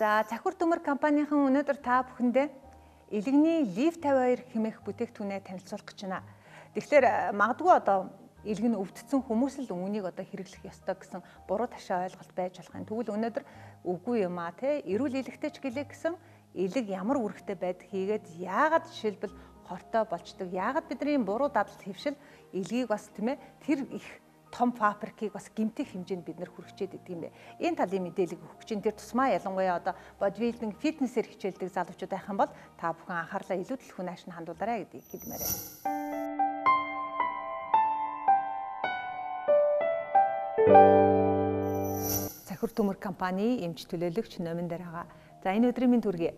За цахир төмөр компанийн өнөөдөр та бүхэндээ элэгний Leaf 52 хэмээх бүтээгдэхүүнээ танилцуулах гэж байна. Тэгэхээр магадгүй одоо илгэн өвдсөн хүмүүс л үүнийг одоо хэрэглэх ёстой гэсэн буруу ташаа ойлголт байж болох юм. Тэгвэл өнөөдөр үгүй юм а те эрүүл илэгтэй ч гэлээ гэсэн элэг ямар үүрэгтэй байд хийгээд яагаад жишээлбэл хортой болчдөг яагаад бидний буруу дадал хөвшил элгийг бас тийм ээ тэр их том фабрикийг бас гимтэх хэмжээнд бид нэр хүрчээд идэг юм бэ. Энэ талын мэдээлэл өгөх чинь тэр тусмаа ялангуяа одоо бодибилдинг фитнесээр хичээлдэг залуучууд байх юм бол та бүхэн анхаарлаа илүү төлхөө нааш нь хандуулаарай гэдгийг хэлмээр байна. Сахир төмөр компани эмч төлөөлөгч номин дээр байгаа. За энэ өдрийн мэнд хүргэе.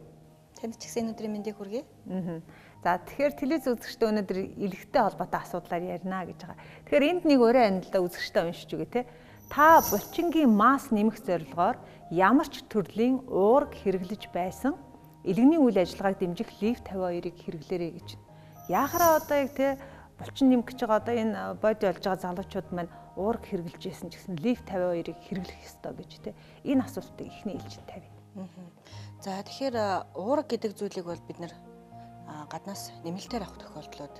Танд ч гэсэн энэ өдрийн мэндийг хүргэе. Аа. За тэгэхээр телевиз үзэгчдээ өнөөдөр илэгтэй холбоотой асуудлаар ярина гэж байгаа. Тэгэхээр энд нэг өрөө анилда үзэгчдээ уншиж үгүй те. Та булчингийн масс нэмэх зорилгоор ямар ч төрлийн уург хэрэглэж байсан илэгний үйл ажиллагааг дэмжих лиф 52-ыг хэрэглээрэй гэж. Яахаараа одоо яг те булчин нэмэх гэж байгаа одоо энэ боди болж байгаа залуучууд маань уург хэрэгжилж байсан ч гэсэн лиф 52-ыг хэрэглэх ёстой гэж те энэ асуултыг ихний ээлжид тавь. За тэгэхээр уург гэдэг зүйлийг бол бид нэр гаднаас нэмэлтээр авах тохиолдлууд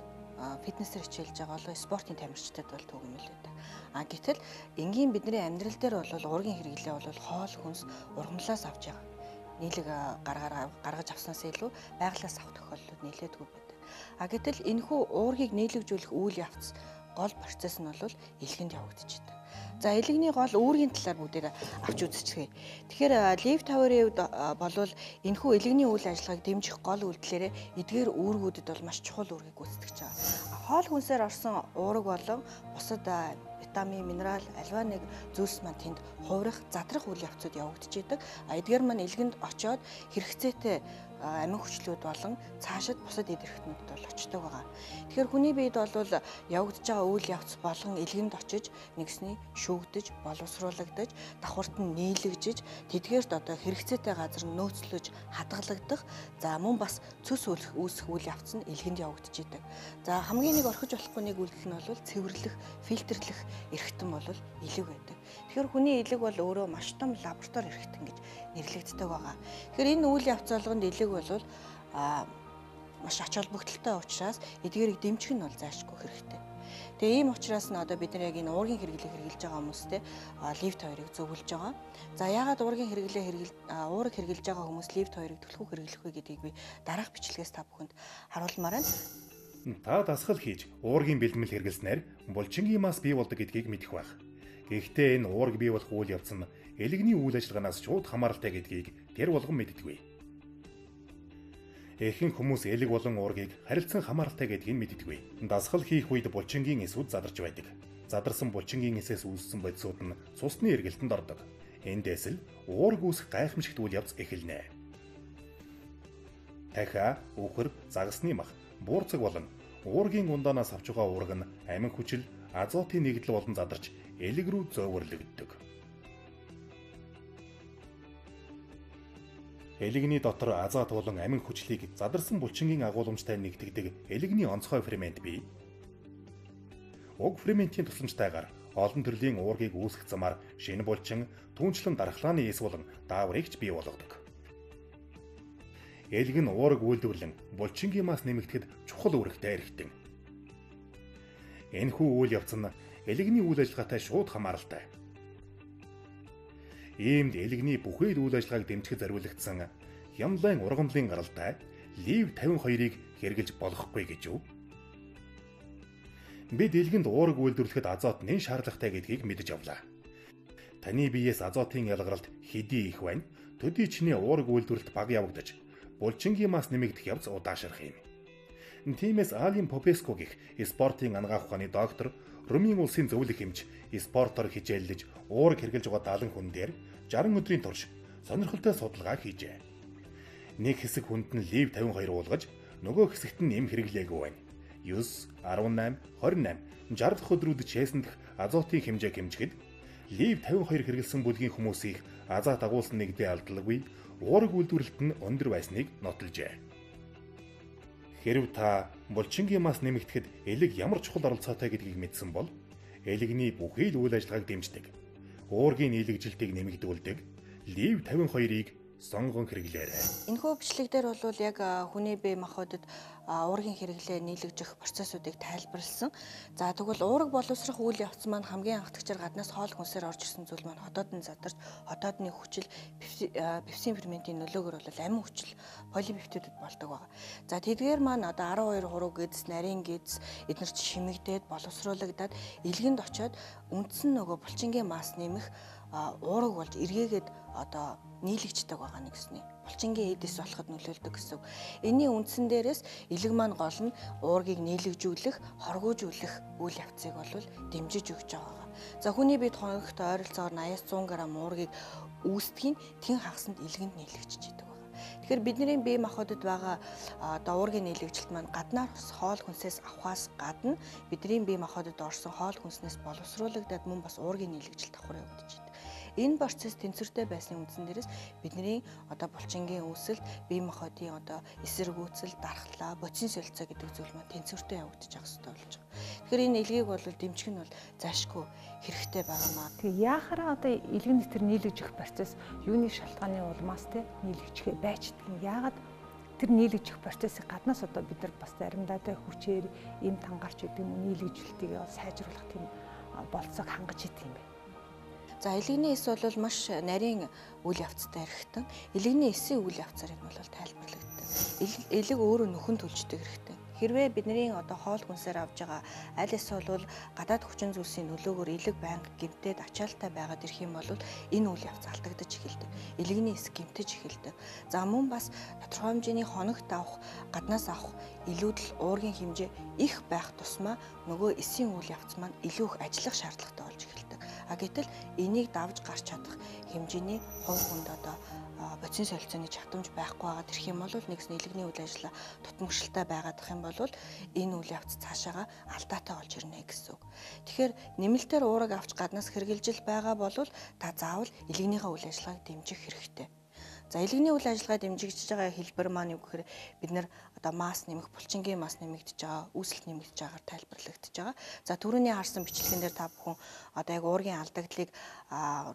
фитнесээр хичээлж байгаа болоо спортын тамирчдад бол түгэмэл байдаг. А гэтэл энгийн бидний амьдрал дээр бол уургийн хэрэглээ бол хоол хүнс ургамлаас авч байгаа. Нийлэг гаргаар гаргаж авснаас илүү байглаас авах тохиолдлууд нэлээдгүй байдаг. А гэтэл энэхүү уургийг нийлэгжүүлэх үйл явц гол процесс нь бол илгэнд явагдчихдаг. За элэгний гол үүргийн талаар бүгдээр авч үзчихье. Тэгэхээр Live Tower-ийн хувьд болвол энэхүү элэгний үйл ажиллагааг дэмжих гол үйлдэлээрээ эдгээр үүргүүдэд бол маш чухал үүргийг гүйцэтгэж байгаа. Хоол хүнсээр орсон уураг болон бусад витамин, минерал альва нэг зүйлс маань тэнд хуврах, задрах үйл явцад явагдчихэдэг. А эдгээр маань элгэнд очоод хэрэгцээтэй амин хүчлүүд болон цаашид бусад идэрхтнүүдэд бол очдог байгаа. Тэгэхээр хүний биед бол явагдаж байгаа үйл явц болгон илгэнд очиж нэгсний шүүгдэж, боловсруулагдаж, давхарт нь нийлэгжиж, тэдгээрт одоо хэрэгцээтэй газар нөөцлөж, хадгалагдах, за мөн бас цөс үүсэх үйл явц нь илгэнд явагдаж идэг. За хамгийн нэг орхиж болохгүй нэг үйлдэл нь бол цэвэрлэх, фильтрлэх эрхтэн бол илэг байдаг. Тэгэхээр хүний элэг бол өөрөө маш том лаборатори эрхтэн гэж нэрлэгддэг байгаа. Тэгэхээр энэ үйл явц болгонд элэг бол а маш ач холбогдолтой учраас эдгээрийг дэмжих нь бол заашгүй хэрэгтэй. Тэгээ ийм учраас нь одоо бид нар яг энэ уургийн хэрэглээ хэрэгжилж байгаа хүмүүстэй лифт хоёрыг зөвлөж байгаа. За яагаад уургийн хэрэглээ хэрэгэл уурыг хэрэгжилж байгаа хүмүүс лифт хоёрыг түлхүү хэрэглэх вэ гэдгийг би дараах бичлэгээс та бүхэнд харуулмаар байна. Та дасгал хийж уургийн бэлтгэл хэрэглэснээр булчингийн мас бий болдог гэдгийг мэдэх байх. Гэхдээ энэ уург бий болох үйл явц нь элэгний үйл ажиллагаанаас шууд хамааралтай гэдгийг тэр болгон мэддэггүй. Эхин хүмүүс элэг болон уургийг харилцан хамааралтай гэдгийг мэддэггүй. Дасгал хийх үед булчингийн эсүүд задарч байдаг. Задарсан булчингийн эсээс үүссэн бодисууд нь цусны эргэлтэнд ордог. Эндээс л уург үүсэх гайхамшигт үйл явц эхэлнэ. Дахиа, үхэр, загасны мах, буурцаг болон уургийн ундаанаас авч байгаа уург нь амин хүчил, азотын нэгдэл болон задарч элэг рүү зөөвөрлөгддөг. Элэгний дотор азот болон амин хүчлийг задарсан булчингийн агуулмжтай нэгтгэдэг элэгний онцгой фермент бий. Уг ферментийн тусламжтайгаар олон төрлийн уургийг үүсгэх замаар шинэ булчин, түнчлэн дархлааны эс болон дааврыгч бий болгодог. Элэг нь уураг үйлдвэрлэн булчингийн мас нэмэгдэхэд чухал үүрэгтэй эрхтэн. Энэхүү үйл явц нь элэгний үйл ажиллагаатай шууд хамааралтай иймд элэгний бүхэл үйл ажиллагааг дэмжихэд зориулагдсан Хямлын ургамлын гаралтай Лив 52-ыг хэрэгжилж болохгүй гэж юу? Бид элгэнд уураг үйлдвэрлэхэд азот нэн шаардлагатай гэдгийг мэдэж авлаа. Таны биеэс азотын ялгаралт хэдий их байна? Төдий чиний уураг үйлдвэрлэлт баг явагдаж, булчингийн мас нэмэгдэх явц удаашрах юм. Тимээс Алин Попеско гих спортын ангаах ухааны доктор Румын улсын зөвлөх эмч спортоор хичээллэж уураг хэрглэж байгаа 70 хүн дээр 60 өдрийн турш сонирхолтой судалгаа хийжээ. Нэг хэсэг хүнд нь лив 52 уулгаж, нөгөө хэсэгт нь эм хэрэглээгүй байна. 9, 18, 28, 60 дахь өдрүүд чэсэндх азотын хэмжээ хэмжихэд лив 52 хэрэгэлсэн бүлгийн хүмүүсийг азот агуулсан нэгдээ алдлагүй уураг үйлдвэрлэлт нь өндөр байсныг нотолжээ. Хэрв та булчингийн мас нэмэгдэхэд элэг ямар чухал оролцоотой гэдгийг мэдсэн бол элэгний бүхий л үйл ажиллагааг дэмждэг. Уургийн нийлэгжилтийг нэмэгдүүлдэг. Лив 52-ыг сонгон хэрэглээрэй. Энэхүү бичлэг дээр бол яг хүний бие махбодод уургийн хэрэглээ нийлэгжих процессуудыг тайлбарлсан. За тэгвэл уураг боловсрох үйл явц маань хамгийн анхдагчаар гаднаас хоол хүнсээр орж ирсэн зүйл маань хотоодны задарч хотоодны хүчил пепсин ферментийн нөлөөгөөр бол амин хүчил полибифтүүдэд болдог байгаа. За тэдгээр маань одоо 12 хуруу гэдс, нарийн гэдс эднэрч шимэгдээд боловсруулагдаад илгэнд очиод үндсэн нөгөө булчингийн мас нэмэх уураг болж эргээгээд одоо нийлэгчдэг байгаа нэг гэсний булчингийн эдис болоход нөлөөлдөг гэсэн. Энийн үндсэн дээрээс элэг маань гол нь уургийг нийлэгжүүлэх, хоргоожүүлэх үйл явцыг бол дэмжиж өгч байгаа. За хүний бид хоногт ойролцоогоор 80-100 г уургийг үүсдэхийн тэн хагасанд элгэнд нийлэгчж идэг. Тэгэхээр бидний бие махбодод байгаа уургийн нийлэгжилт маань гаднаар хоол хүнсээс авахаас гадна бидний бие махбодод орсон хоол хүнснээс боловсруулагдаад мөн бас уургийн нийлэгжилт давхар явагдаж байна. Энэ процесс тэнцвэртэй байсны үндсэн дээрээс бидний одоо булчингийн үүсэл, бие махбодын одоо эсэргүүцэл, дархлаа, бодисын солилцоо гэдэг зүйл маань тэнцвэртэй явагдаж ах хэрэгтэй болж байгаа. Тэгэхээр энэ илгийг бол дэмжих нь бол заашгүй хэрэгтэй байгаамаа. Тэгээ яахаараа одоо илгэн нэтер нийлэгжих процесс юуны шалтгааны улмаас те нийлэгжихээ байчдаг юм. Яагаад тэр нийлэгжих процессыг гаднаас одоо бид нар бас заримдаа тэ хүчээр им тангарч гэдэг юм нийлэгжүүлтийг сайжруулах тийм болцоог хангаж идэг юм байна. За элэгний эс бол маш нарийн үйл явцтай эрхтэн. Элэгний эсийн үйл явцаар нь бол тайлбарлагддаг. Элэг өөрөө нөхөн төлждөг эрхтэн. Хэрвээ бидний одоо хоол хүнсээр авж байгаа аль эсвэл гадаад хүчин зүйлсийн нөлөөгөөр элэг байнга гимтээд ачаалттай байгаад ирэх юм бол энэ үйл явц алдагдаж эхэлдэг. Элэгний эс гимтэж эхэлдэг. За мөн бас тодорхой хэмжээний хоногт авах, гаднаас авах илүүдл уургийн хэмжээ их байх тусмаа нөгөө эсийн үйл явц маань илүү их ажиллах шаардлагатай болж эхэлдэг. А гэтэл энийг давж гарч чадах хэмжээний хувь хүнд одоо бодисын солилцооны чадамж байхгүй байгаа тэрх юм бол нэгс нийлэгний үйл ажиллагаа тутамгшилтай байгаадах юм бол энэ үйл явц цаашаага алдаатай болж ирнэ гэсэн үг. Тэгэхээр нэмэлтээр уураг авч гаднаас хэрглэж байгаа бол та заавал илэгнийхээ үйл ажиллагааг дэмжих хэрэгтэй. За илгэний үйл ажиллагаа дэмжигдэж байгаа хэлбэр маань юу гэхээр бид нэр одоо масс нэмэх, булчингийн масс нэмэгдэж байгаа, үүсэлт нэмэгдэж байгаагаар тайлбарлагдаж байгаа. За түрүүний харсан бичлэгэн дээр та бүхэн одоо яг уургийн алдагдлыг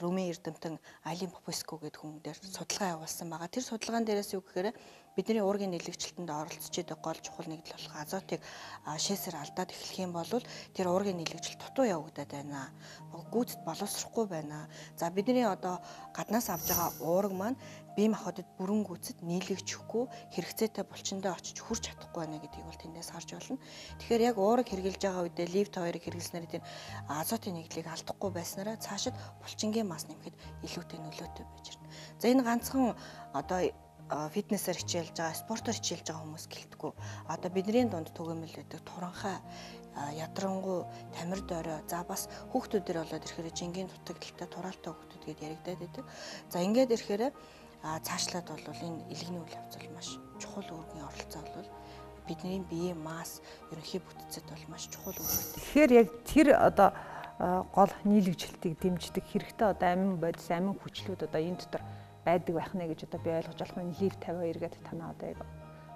Румын эрдэмтэн Алин Попеско гэдэг хүн дээр судалгаа явуулсан байгаа. Тэр судалгаан дээрээс юу гэхээр бидний уургийн нэлэгчлэлтэнд оролцож байгаа гол чухал нэгдэл болох азотыг шээсээр алдаад эхлэх юм бол тэр уургийн нэлэгжил дутуу явагдаад байна. Гүйцэд боловсрохгүй байна. За бидний одоо гаднаас авж байгаа уураг маань бие махбодод бүрэн гүйцэд нийлэгдэхгүй хэрэгцээтэй булчиндаа очиж хүрч чадахгүй байна гэдгийг бол тэндээс харж болно. Тэгэхээр яг уураг хэрглэж байгаа үедээ лифт хоёрыг хэрэглэснээр тийм азотын нэгдлийг алдахгүй байснараа цаашид булчингийн мас нэмэхэд илүүтэй нөлөөтэй байж ирнэ. За энэ ганцхан одоо фитнесээр хичээлж байгаа, спортоор хичээлж байгаа хүмүүс гэлтгүү. Одоо бидний дунд түгээмэл байдаг туранхай ядрангу тамир дорой за бас хүүхдүүдэр болоод ирэхээр жингийн дутагдaltaй тураалтай хүүхдүүд гээд яригадаад байдаг. За ингээд ирэхээр цаашлаад бол энэ илгэний үйл явц бол маш чухал үүргийн оролцоо бол бидний биеийн масс ерөнхий бүтцэд бол маш чухал үүрэгтэй. Тэгэхээр яг тэр одоо гол нийлэгжилтийг дэмждэг хэрэгтэй одоо амин бодис амин хүчлүүд одоо энэ дотор байдаг байх нэ гэж одоо би ойлгож болох нь лив 52 гэдэг танаа одоо яг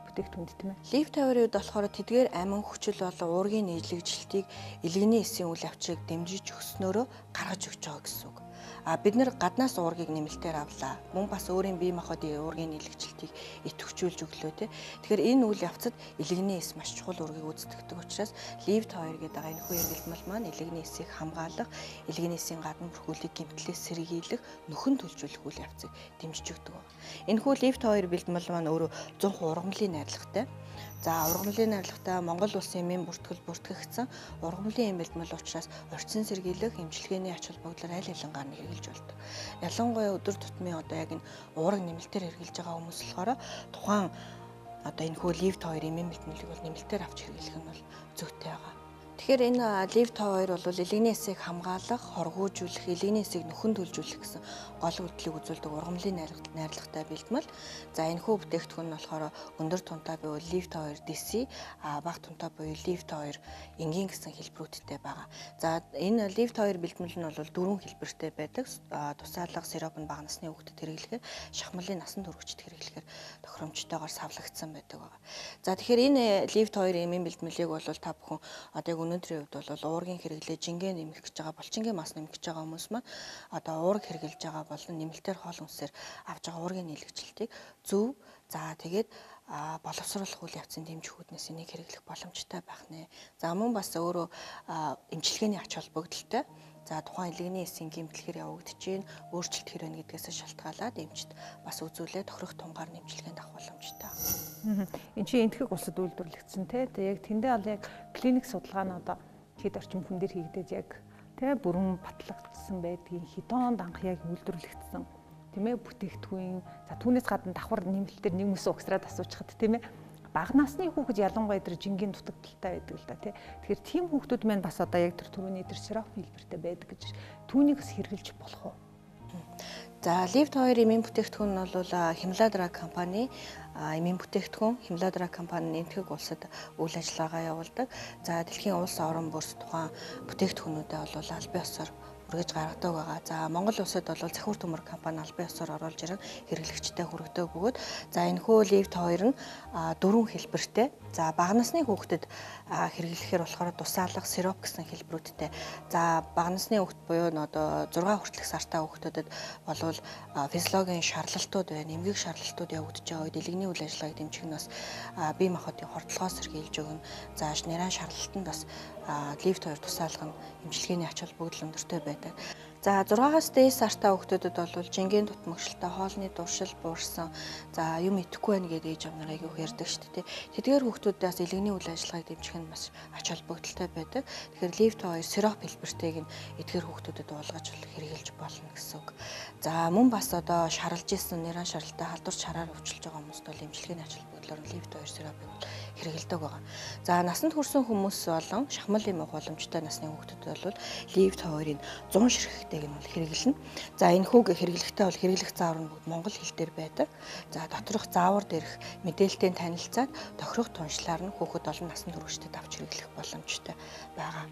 бүтээгдэхүүнд тийм ээ. Лив 52-д болохоор тэдгээр амин хүчил болон уургийн нийлэгжилтийг илгэний эсийн үйл явцыг дэмжиж өгснөөрөө гаргаж өгч байгаа гэсэн үг. А бид нэр гаднаас уургийг нэмэлтээр авлаа. Мөн бас өөрийн бие махбодын уургийн нийлэгчлэлтийг идэвхжүүлж өглөө те. Тэгэхээр энэ үйл явцад илэгний эс маш чухал үүргийг үүсгдэг учраас Live 2 гэдэг энэ хүү эргэлмэл маань илэгний эсийг хамгаалах, илэгний эсийн гадна бүрхүүлийг гимтлээс сэргийлэх, нөхөн төлжүүлэх үйл явцыг дэмжиж өгдөг. Энэ хүү Live 2 бэлтгэл маань өөрөө 100% ургамлын найрлагатай. За ургамлын найрлагатай Монгол улсын мэм бүртгэл бүртгэгдсэн ургамлын эм бэлтгэл учраас урьдчилан сэргийлэх эмчилгээний ач холбогдол аль ялангаар нь хэрэгжилж болдог. Ялангуяа өдөр тутмын одоо яг энэ уураг нэмэлтээр хэрэгжилж байгаа хүмүүс болохоор тухайн одоо энэ хөө лифт 2 эм бэлтгэлийг бол нэмэлтээр авч хэрэглэх нь бол зүйтэй байгаа. Тэгэхээр энэ лифт 2 бол элегний эсийг хамгаалах, хоргоожүүлэх, элегний эсийг нөхөн төлжүүлэх гэсэн гол үйлдэлийг үзүүлдэг ургамлын найрлагатай бэлтгэл. За энэ хүү бүтээгдэхүүн нь болохоор өндөр тунтай буюу лифт 2 DC, бага тунтай буюу лифт 2 энгийн гэсэн хэлбэрүүдтэй байгаа. За энэ лифт 2 бэлтгэл нь бол дөрвөн хэлбэртэй байдаг. Тусаалга сироп нь бага насны хүүхдэд хэрэглэхээр, шахмалын насан туршид хэрэглэхээр тохиромжтойгоор савлагдсан байдаг. За тэгэхээр энэ лифт 2 эмийн бэлтгэлийг бол та бүхэн одоо өнөөдрийн үед бол уургийн хэрэглээ жингээ нэмэх гэж байгаа, булчингийн мас нэмэх гэж байгаа хүмүүс маань одоо уург хэрглэж байгаа болон нэмэлтээр хоол хүнсээр авж байгаа уургийн нийлэгчлэлтийг зөв за тэгээд боловсруулах үйл явцын дэмжихүүднээс энийг хэрэглэх боломжтой байх нэ. За мөн бас өөрөө эмчилгээний ач холбогдолтой За тухайн илгэний эсийн гэмтлэхэр явагдаж гин өөрчлөлт хэрэг гэдгээс шалтгаалаад эмчт бас үзүүлээ тохирох тунгаар нэмжлэгэнд авах боломжтой. Энд чинь энтгэг улсад үйлдвэрлэгдсэн те. Тэгээ яг тэндээ бол яг клиник судалгаа нь одоо хэд орчим хүн дээр хийгдээд яг те бүрэн батлагдсан байдгийг хитон данх яг үйлдвэрлэгдсэн тийм ээ бүтээгдэхүүн за түүнээс гадна давхар нэмэлтээр нэг мэс угсраад асуучхад тийм ээ бага насны хүүхэд ялангуяа тэр жингийн дутагдaltaй байдаг л да тий. Тэгэхээр тийм хүүхдүүд маань бас одоо яг тэр түрүүний тэр сироп хэлбэртэй байдаг гэж түүнийг бас хэрглэж болох уу? За Lift 2 эмийн бүтээгдэхүүн нь бол Химладра компани эмийн бүтээгдэхүүн Химладра компани нэмтгэг улсад үйл ажиллагаа явуулдаг. За дэлхийн улс орон бүрс тухайн бүтээгдэхүүнүүдэд бол албан ёсоор хүргэж гаргадаг байгаа. За Монгол улсад бол захиур төмөр компани албан ёсоор оруулж ирэн хэрэглэгчтэй хүргэдэг бөгөөд за энэ хөө лифт 2 нь дөрвөн хэлбэртэй. За бага насны хүүхдэд хэрэглэхээр болохоор тусаалга сироп гэсэн хэлбэрүүдтэй. За бага насны хүүхд буюу одоо 6 хүртэлх сартай хүүхдэд болвол физиологийн шаарлалтууд байна, эмгэг шаарлалтууд явагдаж байгаа үед дэлгэний үйл ажиллагааг дэмжих нь бас бие махбодын хордлогоос сэргийлж өгнө. За нэрэн шаарлалтанд бас лифт 2 тусаалга нь эмчилгээний ач холбогдол өндөртэй байдаг. За 6-аас дээш сартай хүүхдүүдэд бол жингийн тутмагшилтай хоолны дуршил буурсан за юм идэхгүй байна гэдэг ээж авнаар аягүй ярьдаг шүү дээ. Тэдгээр хүүхдүүдээс илгэний үйл ажиллагааг дэмжих нь бас ач холбогдолтой байдаг. Тэгэхээр лифт 2 сироп хэлбэртэйг нь эдгээр хүүхдүүдэд уулгаж хэрэгжилж болно гэсэн үг. За мөн бас одоо шаралж исэн нэрэн шаралтай халдвар шараар өвчлөж байгаа хүмүүст бол эмчилгээний ач холбогдлоор лифт 2 сиропыг хэрэгэлдэг байгаа. За насанд хүрсэн хүмүүс болон шахмал юм уламжтай насны хүүхдүүд бол лифт 2-ын 100 ширхэгтэйг нь бол хэрэглэнэ. За энэ хүүг хэрэглэхдээ бол хэрэглэх заавар нь бүгд монгол хэл дээр байдаг. За доторх заавар дээрх мэдээлэлтэй танилцаад тохирох туншлаар нь хүүхэд олон насанд хүрэгчдэд авч хэрэглэх боломжтой байгаа.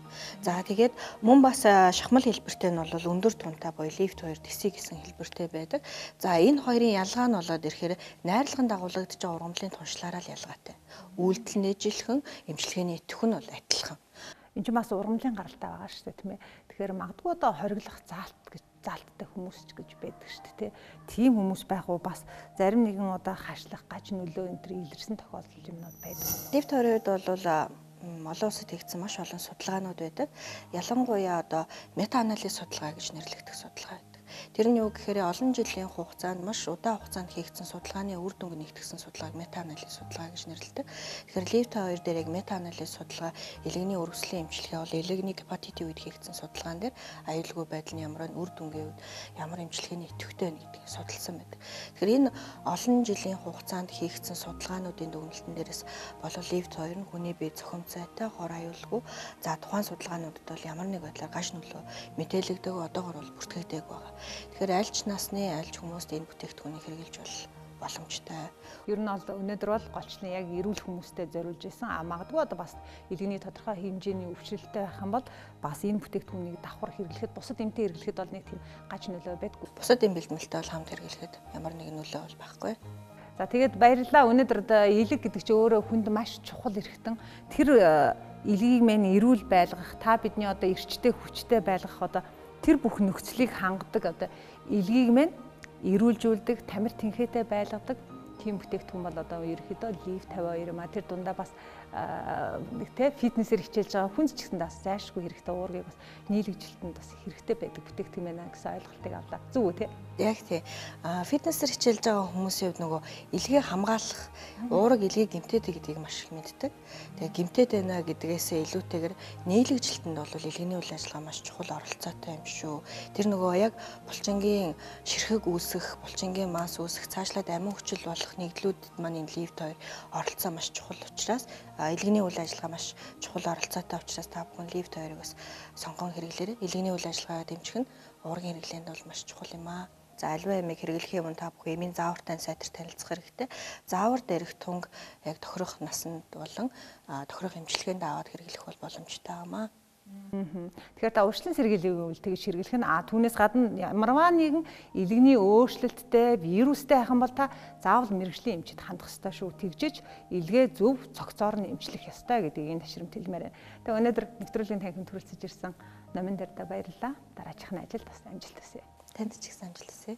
За тэгээд мөн бас шахмал хэлбэртэй нь бол өндөр тунтай буюу лифт 2 тэсий гэсэн хэлбэртэй байдаг. За энэ хоёрын ялгаа нь болоод ирэхээр найрлагын дагуулгадж байгаа ургамлын туншлаараа л ялгаатай үйлдэл нээжлэхэн эмчилгээний нь бол адилхан. Энд чинь бас ургамлын гаралтай байгаа шүү дээ тийм ээ. Тэгэхээр магадгүй одоо хориглох заалт гэж заалттай хүмүүс ч гэж байдаг шүү дээ тийм хүмүүс байх уу бас зарим нэгэн одоо хашлах гаж нөлөө энэ төр илэрсэн тохиолдол юмнууд байдаг. Лифт хорийн үед бол олон улсад хийгдсэн маш олон судалгаанууд байдаг. Ялангуяа одоо мета анализ судалгаа гэж нэрлэгдэх судалгаа Тэр нь юу гэхээр олон жилийн хугацаанд маш удаан хугацаанд хийгдсэн судалгааны үр дүнг нэгтгэсэн судалгааг метаанализ судалгаа гэж нэрлэдэг. Тэгэхээр Левта 2 дээр яг метаанализ судалгаа илгэний өргөслийн эмчилгээ бол илгэний гепатитийн үед хийгдсэн судалгаан дээр аюулгүй байдал нь ямар үр дүнгийн үед ямар эмчилгээний идэвхтэй байна гэдгийг судалсан байдаг. Тэгэхээр энэ олон жилийн хугацаанд хийгдсэн судалгаануудын дүгнэлтэн дээрээс болов Левт 2 нь хүний бие зохимцайтай хор аюулгүй за тухайн судалгаануудад бол ямар нэг байдлаар гаш нөлөө мэдээлэгдэг одоогор бол бүртгэгдэг байгаа. Тэгэхээр альч насны альч хүмүүст энэ бүтээгдэхүүнийг хэрэгжилж бол боломжтой. Ер нь бол өнөөдөр бол голчны яг эрүүл хүмүүстэй зориулж исэн. А магадгүй одоо бас илгэний тодорхой хэмжээний өвчлөлттэй байх юм бол бас энэ бүтээгдэхүүнийг давхар хэрэглэхэд бусад эмтэй хэрэглэхэд бол нэг тийм гач нөлөө байдгүй. Бусад эм бэлтгэлтэй бол хамт хэрэглэхэд ямар нэгэн нөлөө бол байхгүй. За тэгээд баярлалаа. Өнөөдөр илэг гэдэг чинь өөрөө хүнд маш чухал эрхтэн. Тэр илгийг мэн эрүүл байлгах, та бидний одоо эрчтэй хүчтэй байлгах одоо тэр бүх нөхцөлийг хангадаг одоо илгийг мэн эрүүлжүүлдэг, тамир тэнхээтэй байлгадаг тийм бүтээгдэхүүн бол одоо ерөөхдөө лив 52 юм а тэр дундаа бас те фитнесээр хичээлж байгаа хүн ч гэсэн бас зайшгүй хэрэгтэй уургийг бас нийлэгжилтэнд бас хэрэгтэй байдаг бүтээгдэхүүн байна гэсэн ойлголтыг авлаа. Зүг үү те? Яг тий. А фитнесээр хичээлж байгаа хүмүүсийн хувьд нөгөө илгээ хамгаалах, уурыг илгээ гимтээдэг гэдгийг маш их мэддэг. Тэгээ гимтээд байна гэдгээсээ илүүтэйгээр нийлэгжилтэнд бол илгээний үйл ажиллагаа маш чухал оролцоотой юм шүү. Тэр нөгөө яг булчингийн ширхэг үүсэх, булчингийн мас үүсэх, цаашлаад амин хүчил болох нэгдлүүдэд маань энэ лифт хоёр оролцоо маш чухал учраас илгэний үйл ажиллагаа маш чухал оролцоотой учраас та бүхэн лифт хоёрыг бас сонгон хэрэглээрэй. Илгэний үйл ажиллагаа дэмжих нь уургийн хэрэглээнд бол маш чухал юм аа. За альва ямиг хэрэглэх юм та бүхэн эмийн заавартай сайтар танилцах хэрэгтэй. Заавар дээрх тунг яг тохирох насанд болон тохирох эмчилгээнд аваад хэрэглэх бол боломжтой юм аа. Тэгэхээр та урьдчилан сэргийлэх үйл тэгж хэрэглэх нь а түүнээс гадна ямарваа нэгэн илэгний өөрчлөлттэй вирустэй хайхан бол та заавал мэрэгжлийн эмчид хандах ёстой шүү. Тэгжиж илгээ зөв цогцоор нь эмчлэх ёстой гэдгийг энэ ташрамт хэлмээр байна. Тэгээ өнөөдөр нэвтрүүлгийн танхим төрөлцөж ирсэн номин дээр та баярлалаа. Дараачихны ажилд бас амжилт хүсье. Танд ч их амжилт хүсье.